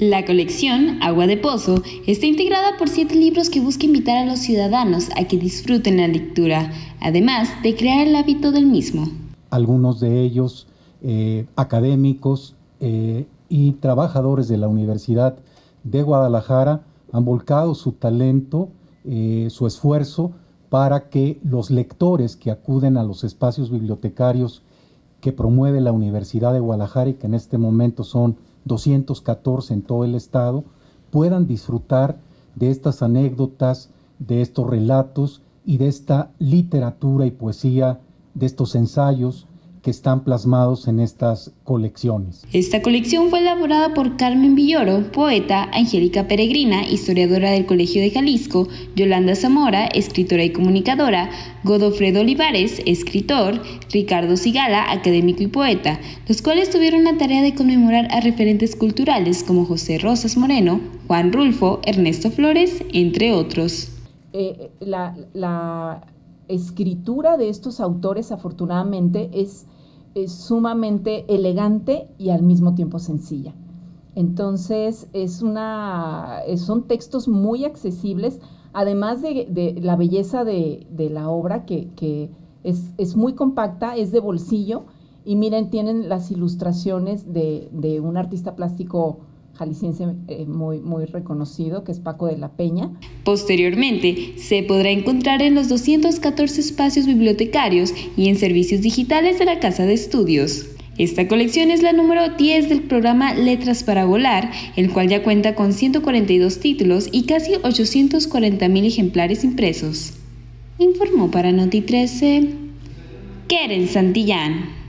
La colección Agua de Pozo está integrada por siete libros que busca invitar a los ciudadanos a que disfruten la lectura, además de crear el hábito del mismo. Algunos de ellos eh, académicos eh, y trabajadores de la Universidad de Guadalajara han volcado su talento, eh, su esfuerzo para que los lectores que acuden a los espacios bibliotecarios que promueve la Universidad de Guadalajara y que en este momento son 214 en todo el estado, puedan disfrutar de estas anécdotas, de estos relatos y de esta literatura y poesía, de estos ensayos que están plasmados en estas colecciones. Esta colección fue elaborada por Carmen Villoro, poeta, Angélica Peregrina, historiadora del Colegio de Jalisco, Yolanda Zamora, escritora y comunicadora, Godofredo Olivares, escritor, Ricardo Sigala, académico y poeta, los cuales tuvieron la tarea de conmemorar a referentes culturales como José Rosas Moreno, Juan Rulfo, Ernesto Flores, entre otros. Eh, la, la escritura de estos autores afortunadamente es, sumamente elegante y al mismo tiempo sencilla. Entonces, es una, son textos muy accesibles, además de, la belleza de, la obra, que, es, muy compacta, es de bolsillo, y miren, tienen las ilustraciones de un artista plástico jalisciense eh, muy, muy reconocido, que es Paco de la Peña. Posteriormente, se podrá encontrar en los 214 espacios bibliotecarios y en servicios digitales de la Casa de Estudios. Esta colección es la número 10 del programa Letras para Volar, el cual ya cuenta con 142 títulos y casi 840 mil ejemplares impresos. Informó para Noti 13 Keren Santillán.